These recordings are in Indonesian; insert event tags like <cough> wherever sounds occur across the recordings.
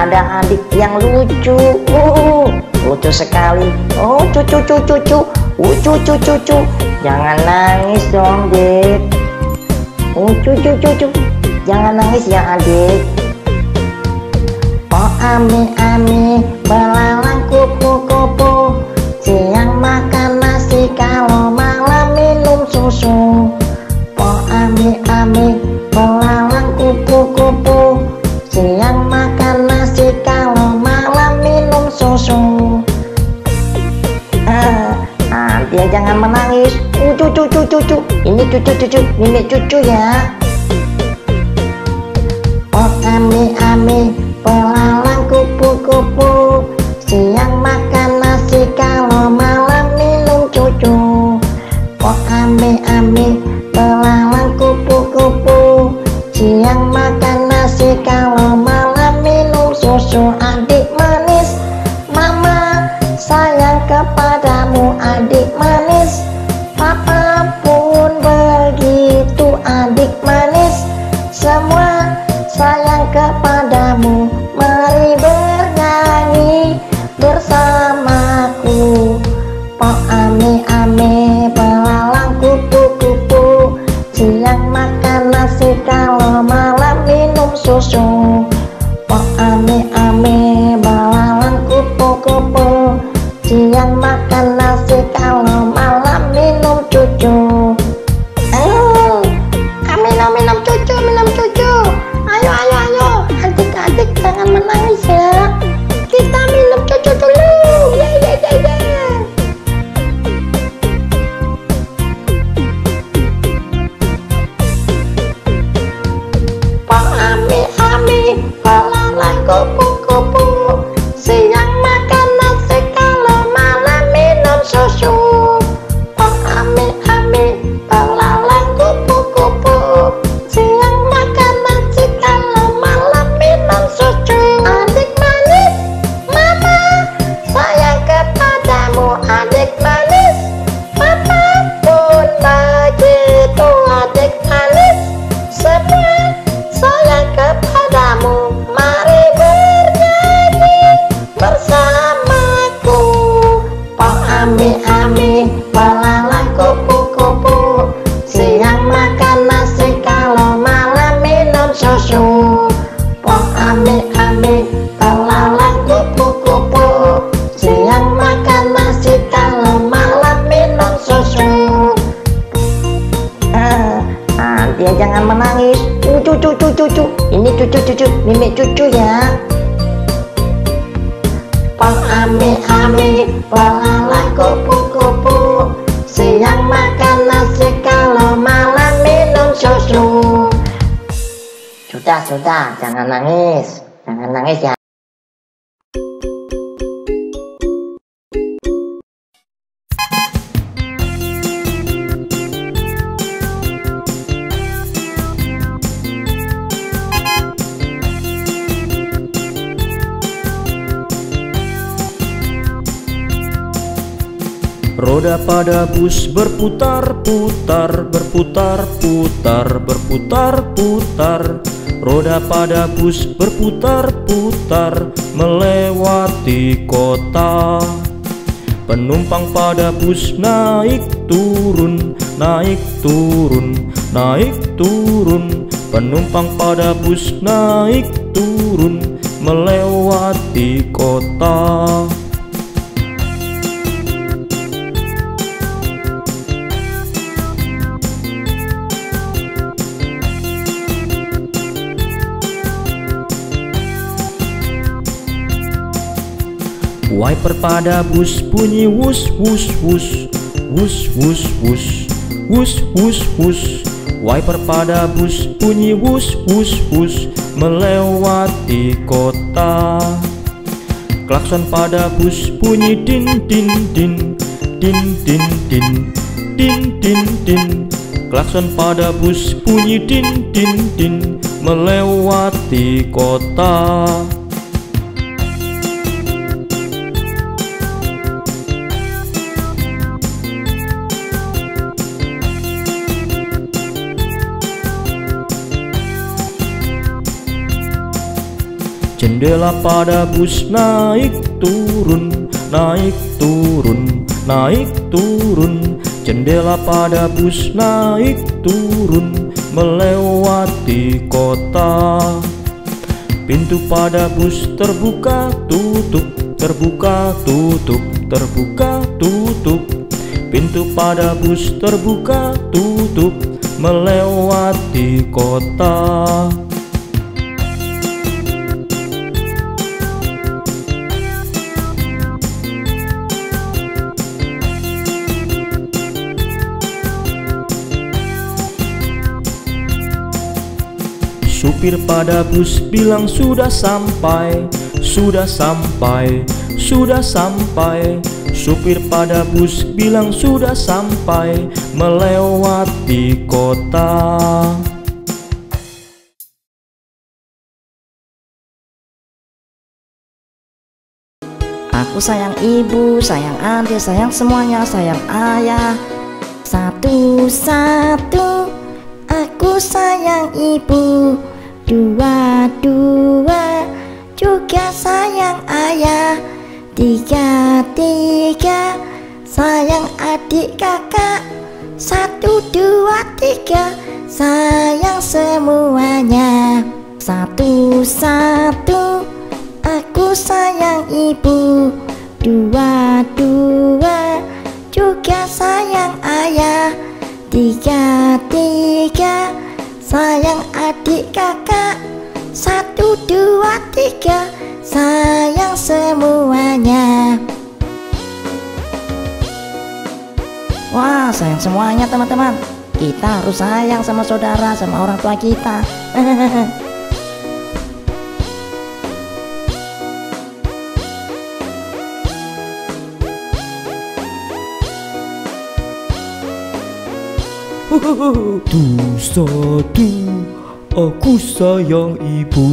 ada adik yang lucu. Uh, lucu sekali. Oh cucu cucu cucu. Uh, cucu cucu. Jangan nangis dong dek. Oh cucu cucu. Jangan nangis ya adik. Oh ami ami belalang kupu kupu siang makan nasi kalau malam minum susu. Oh ami ami susu ah, ah dia jangan menangis. Uh, cucu cucu cucu ini cucu cucu ini cucu ya. Oh ami ami belalang kupu kupu So strong Oh. Dia jangan menangis. Cucu cucu cucu. Ini cucu cucu, ini cucu ya. Pang ami ami, belalang kupu-kupu. Siang makan nasi kalau malam minum susu. Sudah sudah, jangan nangis, jangan nangis ya. Roda pada bus berputar-putar, berputar-putar, berputar-putar. Roda pada bus berputar-putar melewati kota. Penumpang pada bus naik turun, naik turun, naik turun. Penumpang pada bus naik turun melewati kota. Wiper pada bus bunyi wus wus wus. Wus wus wus. Wus wus wus. Wiper pada bus bunyi wus wus wus. Melewati kota. Klakson pada bus bunyi din din din. Din din din. Din din din. Klakson pada bus bunyi din din din. Melewati kota. Jendela pada bus naik turun Naik turun Naik turun. Jendela pada bus naik turun Melewati kota. Pintu pada bus terbuka tutup Terbuka tutup Terbuka tutup. Pintu pada bus terbuka tutup Melewati kota Supir pada bus bilang sudah sampai, sudah sampai, sudah sampai. Supir pada bus bilang sudah sampai melewati kota. Aku sayang ibu, sayang adik, sayang semuanya, sayang ayah Satu-satu Aku sayang ibu Dua-dua Juga sayang ayah. Tiga-tiga Sayang adik kakak. Satu, dua, tiga Sayang semuanya. Satu-satu Aku sayang ibu. Dua-dua Juga sayang ayah. Tiga-tiga Sayang adik kakak Satu, dua, tiga. Sayang semuanya. Wah sayang semuanya teman-teman. Kita harus sayang sama saudara Sama orang tua kita <laughs> satu Aku sayang ibu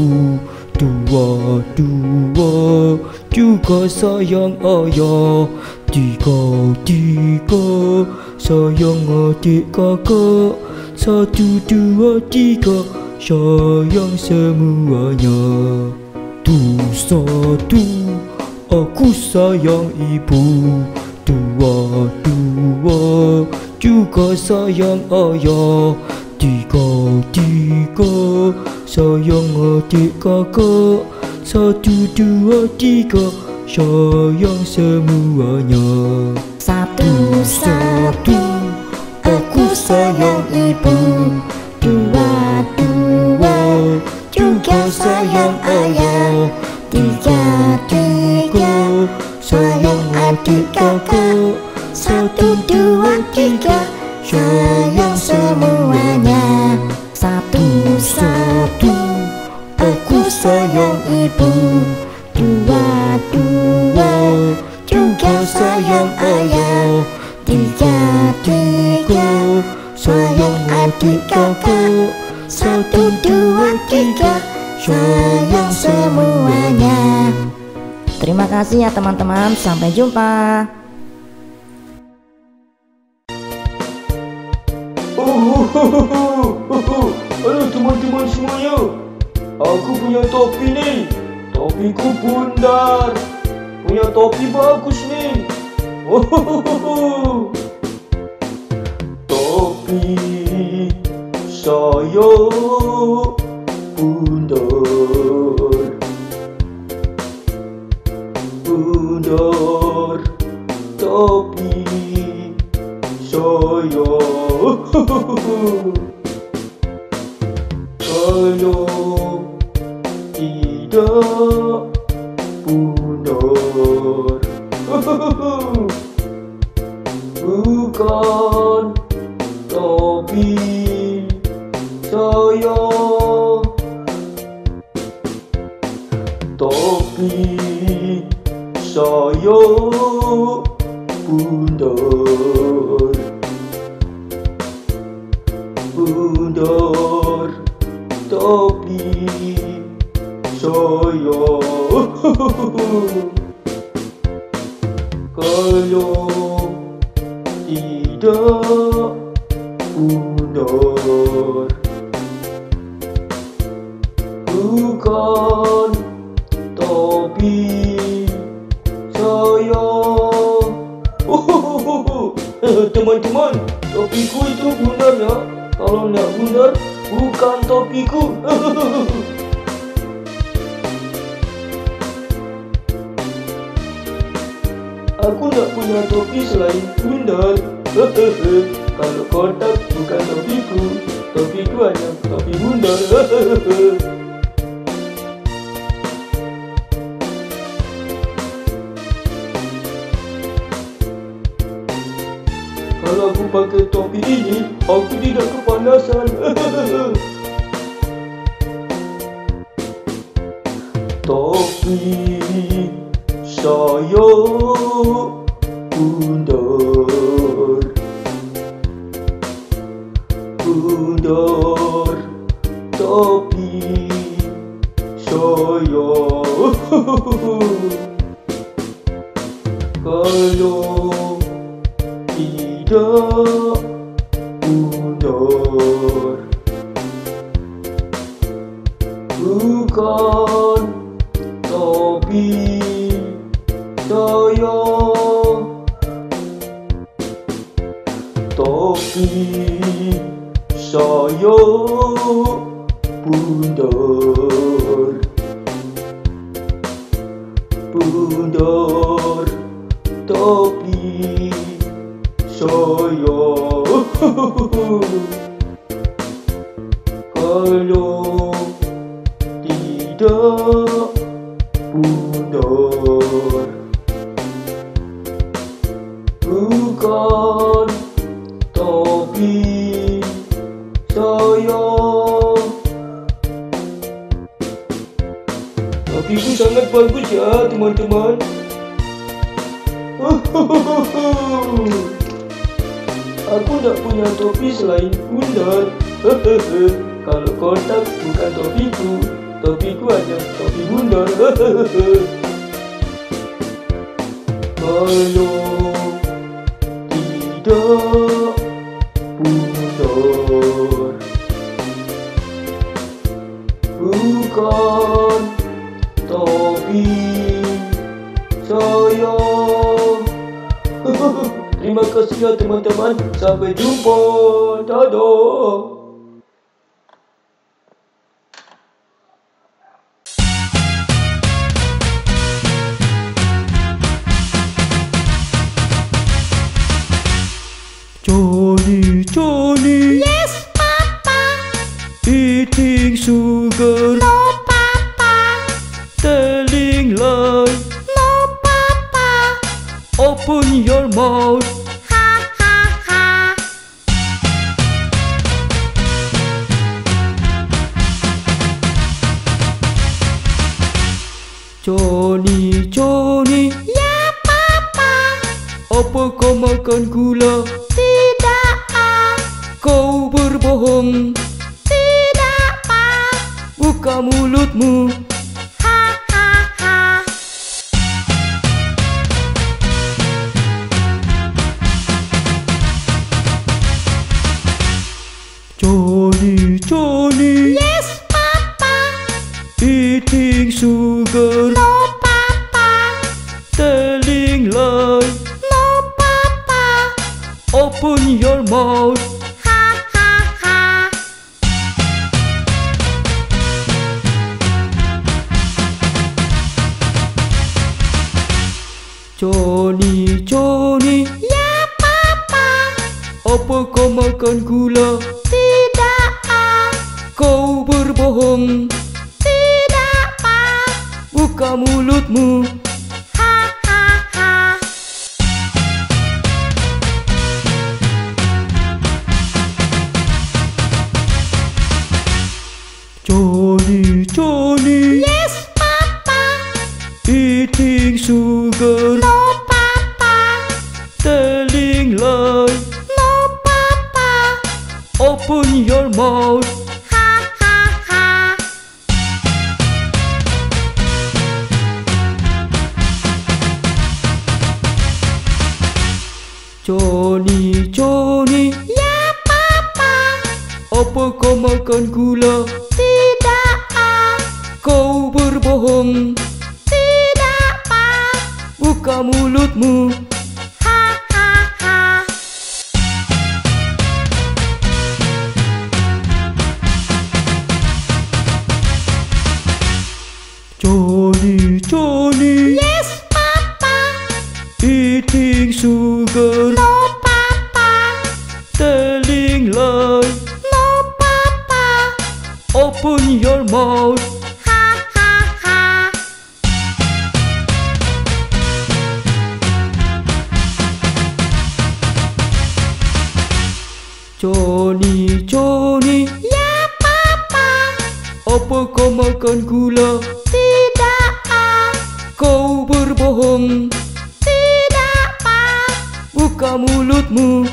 Dua dua Juga sayang ayah Tiga tiga Sayang adik kakak Satu dua tiga Sayang semuanya Tu satu Aku sayang ibu Dua dua Juga sayang ayah Tiga tiga Sayang adik kakak Satu dua tiga Sayang semuanya Satu-satu Aku sayang ibu Dua-dua Juga sayang ayah Tiga-tiga Sayang adik kakak Satu, dua, tiga. Sayang semuanya. Satu-satu Aku sayang ibu. Dua-dua Juga sayang ayah. Tiga-tiga Sayang adik kakak. Satu, dua, tiga. Sayang semuanya Terima kasih ya teman-teman. Sampai jumpa. Halo teman-teman semuanya Aku punya topi nih Topiku bundar Punya topi bagus nih Topi saya bundar Bundar Topi saya Kalau tidak benar Bukan Topi saya Topi saya bundar bundar topi saya. Kalau tidak bundar bukan topi. Topiku itu benar ya. Kalau nggak benar, bukan topiku. <laughs> Aku nggak punya topi selain bundar. <laughs> Kalau kotak bukan topiku, topiku hanya topi bundar. <laughs> ini, aku tidak kepanasan. topi saya bundar, bundar topi saya. Kalau tidak saya bundar bundar topi saya kalau tidak bundar bukan saya topiku sangat bagus ya teman-teman <laughs> Aku tidak punya topi selain bundar. <laughs> Kalau kotak bukan topiku, topiku hanya topi bundar. Kalau <laughs> tidak bukan topi saya. Terima kasih ya teman-teman. Sampai jumpa. Dadah. Johnny, Johnny, Yes, Papa. eating sugar, No, Ha, ha, ha. Johnny, Johnny, Ya, Papa. apa kau makan gula? Tidak, ah. Kau berbohong, Tidak, buka mulutmu. Johnny, Johnny, Ya, Papa. apa kau makan gula? Tidak, ah. Kau berbohong, Tidak, Pak. buka mulutmu. Ha, ha, ha. Yes, Papa. eating sugar, No, makan gula? Tidak, ah. Kau berbohong, Tidak, buka mulutmu. Open your mouth. Ha ha ha. Johnny, Johnny, Ya papa. apa kau makan gula? Tidak ah. Kau berbohong, Tidak pak. buka mulutmu.